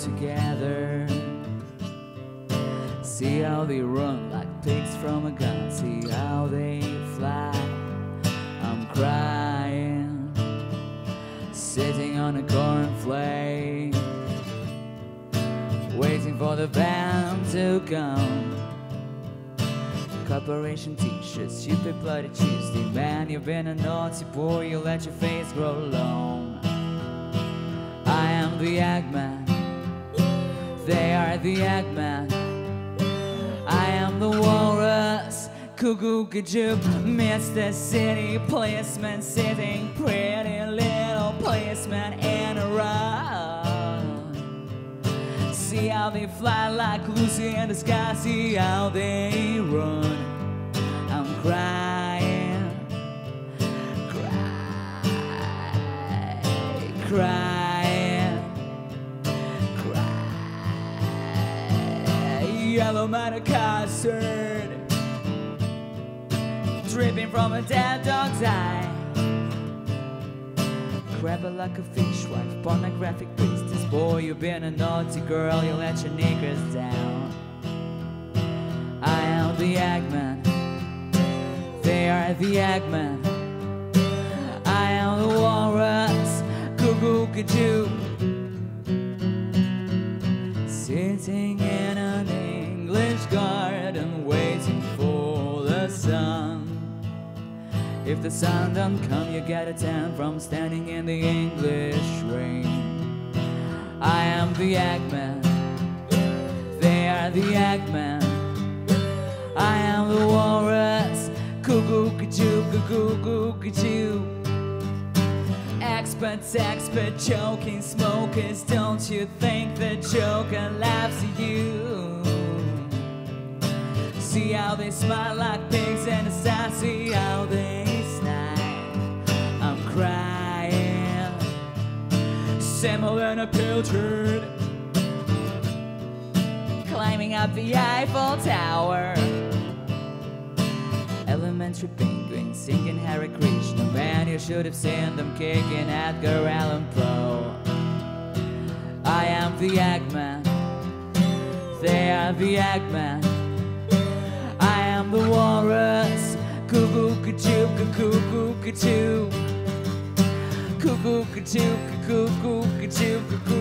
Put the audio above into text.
together. See how they run like pigs from a gun. See how they fly. I'm crying, sitting on a cornflake, waiting for the band to come. Corporation t-shirts, stupid bloody Tuesday Man, you've been a naughty boy, you let your face grow long the Eggman They are the Eggman I am the walrus Cuckoo Mr. City Policeman Sitting pretty little policeman in a rug See how they fly like Lucy in the sky. See how they run. I'm crying, cry, crying, Yellow matter custard dripping from a dead dog's eye. Crabalocker fishwife, pornographic priestess. Boy, you've been a naughty girl, you let your niggers down. I am the Eggman, they are the Eggman. I am the walrus, cuckoo g'joob. Sitting If the sun don't come, you get a tan from standing in the English rain. I am the Eggman, they are the Eggman. I am the walrus, cuckoo, cuckoo, cuckoo, cuckoo. Experts, expert joking smokers. Don't you think the Joker laughs at you? See how they smile like pigs and the Semolina pilchard, climbing up the Eiffel Tower. Elementary penguins singing Hare Krishna. Man, you should have seen them kicking Edgar Allan Poe. I am the Eggman. They are the Eggman. I am the walrus. Cuckoo, cuckoo, cuckoo, cuckoo. Cuckoo, cuckoo, cuckoo, cuckoo, cuckoo.